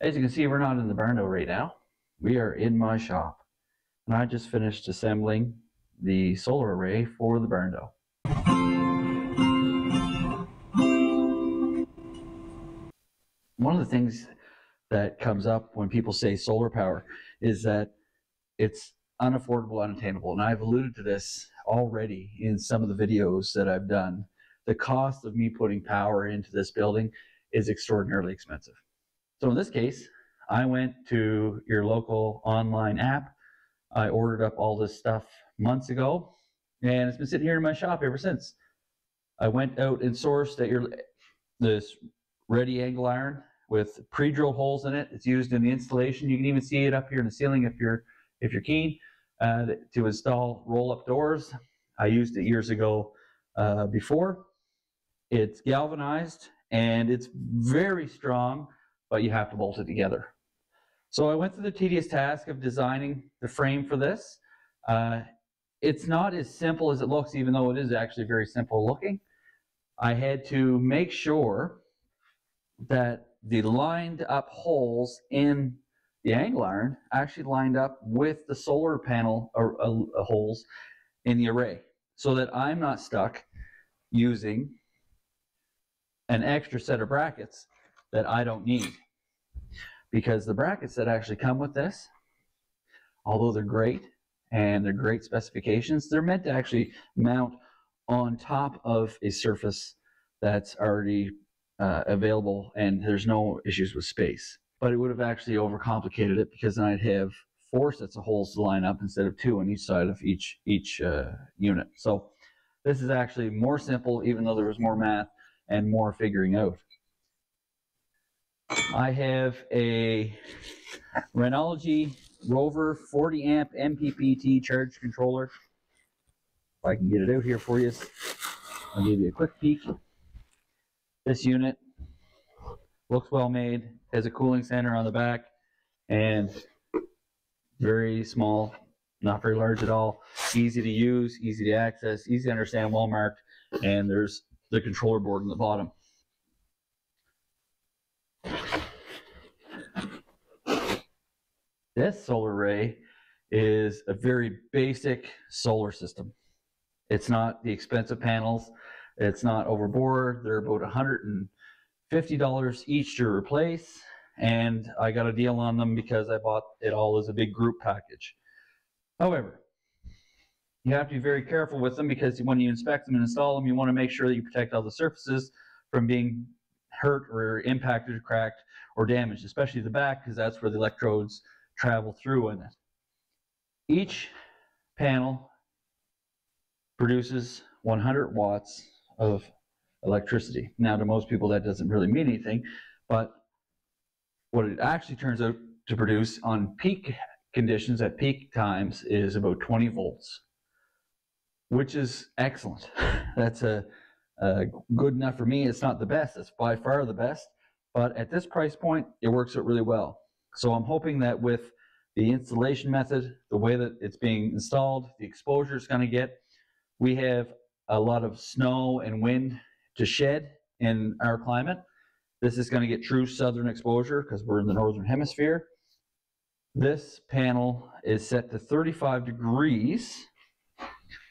As you can see, we're not in the barndo right now. We are in my shop. And I just finished assembling the solar array for the barndo. One of the things that comes up when people say solar power is that it's unaffordable, unattainable. And I've alluded to this already in some of the videos that I've done. The cost of me putting power into this building is extraordinarily expensive. So in this case, I went to your local online app. I ordered up all this stuff months ago, and it's been sitting here in my shop ever since. I went out and sourced at your this ready angle iron with pre-drilled holes in it. It's used in the installation. You can even see it up here in the ceiling if you're if you're keen uh, to install roll-up doors. I used it years ago uh, before. It's galvanized and it's very strong but you have to bolt it together. So I went through the tedious task of designing the frame for this. Uh, it's not as simple as it looks, even though it is actually very simple looking. I had to make sure that the lined up holes in the angle iron actually lined up with the solar panel or, uh, uh, holes in the array so that I'm not stuck using an extra set of brackets that I don't need. Because the brackets that actually come with this, although they're great and they're great specifications, they're meant to actually mount on top of a surface that's already uh, available and there's no issues with space. But it would have actually overcomplicated it because then I'd have four sets of holes to line up instead of two on each side of each each uh, unit. So this is actually more simple, even though there was more math and more figuring out. I have a Renology Rover 40 amp MPPT charge controller. If I can get it out here for you, I'll give you a quick peek. This unit looks well made, has a cooling center on the back, and very small, not very large at all. Easy to use, easy to access, easy to understand, well marked, and there's the controller board on the bottom. This solar array is a very basic solar system. It's not the expensive panels. It's not overboard. They're about $150 each to replace. And I got a deal on them because I bought it all as a big group package. However, you have to be very careful with them because when you inspect them and install them, you want to make sure that you protect all the surfaces from being hurt or impacted or cracked or damaged, especially the back because that's where the electrodes travel through in it. Each panel produces 100 watts of electricity. Now, to most people, that doesn't really mean anything, but what it actually turns out to produce on peak conditions at peak times is about 20 volts, which is excellent. That's a, a good enough for me. It's not the best. It's by far the best, but at this price point, it works out really well. So I'm hoping that with the installation method, the way that it's being installed, the exposure it's going to get, we have a lot of snow and wind to shed in our climate. This is going to get true southern exposure because we're in the northern hemisphere. This panel is set to 35 degrees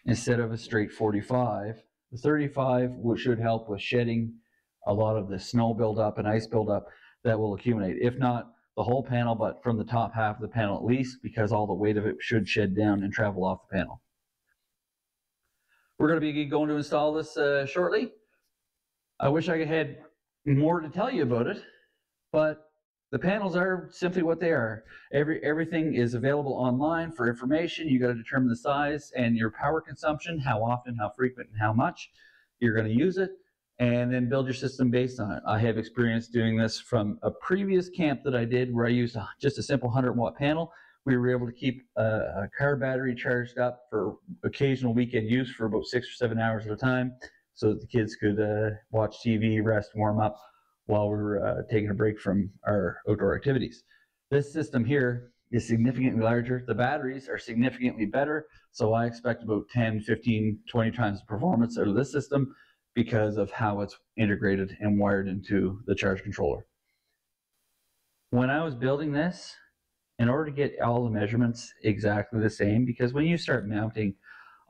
instead of a straight 45. The 35 should help with shedding a lot of the snow buildup and ice buildup that will accumulate. If not, the whole panel, but from the top half of the panel at least, because all the weight of it should shed down and travel off the panel. We're going to be going to install this uh, shortly. I wish I had more to tell you about it, but the panels are simply what they are. Every Everything is available online for information. You got to determine the size and your power consumption, how often, how frequent, and how much you're going to use it and then build your system based on it. I have experience doing this from a previous camp that I did where I used just a simple 100 watt panel. We were able to keep a, a car battery charged up for occasional weekend use for about six or seven hours at a time so that the kids could uh, watch TV, rest, warm up while we were uh, taking a break from our outdoor activities. This system here is significantly larger. The batteries are significantly better, so I expect about 10, 15, 20 times the performance out of this system because of how it's integrated and wired into the charge controller. when I was building this, in order to get all the measurements exactly the same, because when you start mounting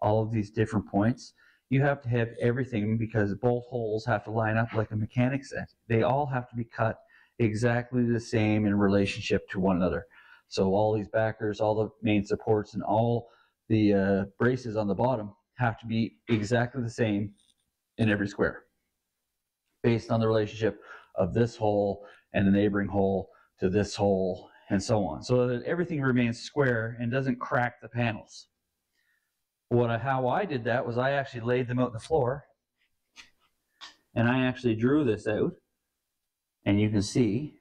all of these different points, you have to have everything because both holes have to line up like a mechanic set. They all have to be cut exactly the same in relationship to one another. So all these backers, all the main supports, and all the uh, braces on the bottom have to be exactly the same in every square based on the relationship of this hole and the neighboring hole to this hole and so on. So that everything remains square and doesn't crack the panels. What I, how I did that was I actually laid them out on the floor and I actually drew this out and you can see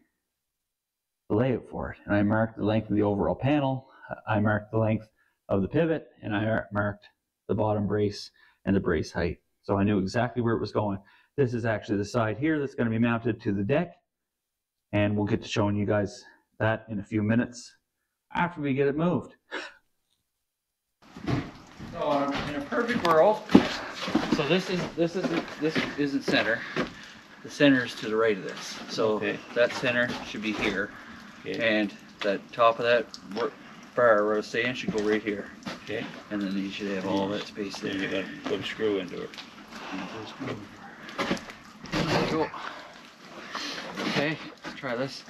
the layout for it. And I marked the length of the overall panel I marked the length of the pivot and I marked the bottom brace and the brace height so I knew exactly where it was going this is actually the side here that's going to be mounted to the deck and we'll get to showing you guys that in a few minutes after we get it moved. So um, in a perfect world, so this is this is this isn't center. The center is to the right of this. So Okay. that center should be here, Okay. and that top of that bar where I should go right here, Okay. and then you should have all that space Then you there. gotta put a screw into it. Go. Okay, let's try this.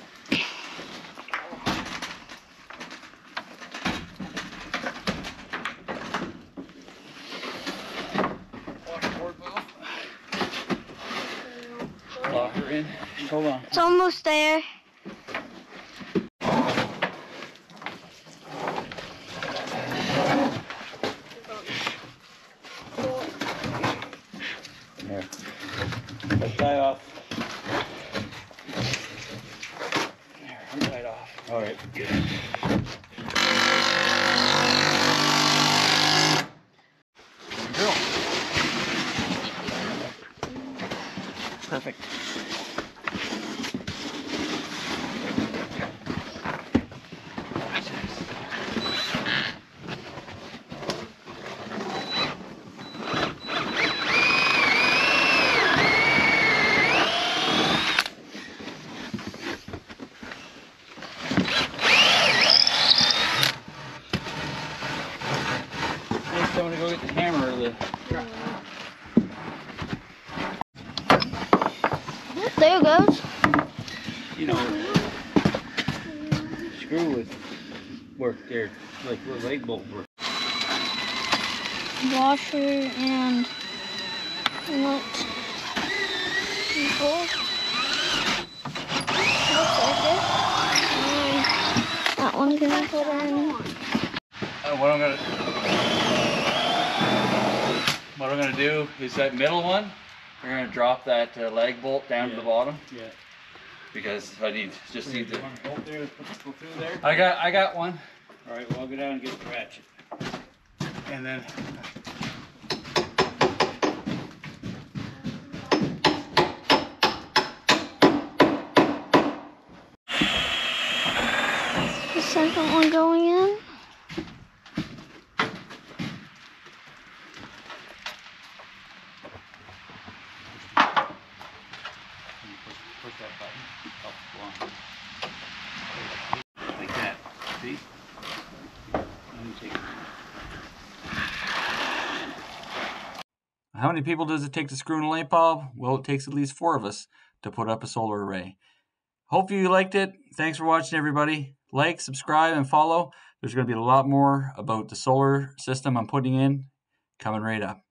Lock her in. Hold on. It's almost. There. Let's tie off. There, I'm tied off. All right. Good. Perfect. Next time to go get the hammer or the Yep, there goes. You know, screw would work there, like the light bulb work. Washer and nut. and bolt. Looks like it. And that one gonna put in. Uh, what I'm gonna what I'm gonna do is that middle one. We're gonna drop that uh, leg bolt down to the bottom Yeah. because I need just need to. One bolt go through there. I got I got one. All right, well, I'll go down and get the ratchet. And then The second one going in. Push that button up one. Like that, see? And take it. How many people does it take to screw in a light bulb? Well, it takes at least four of us to put up a solar array. Hope you liked it. Thanks for watching, everybody. Like, subscribe, and follow. There's going to be a lot more about the solar system I'm putting in coming right up.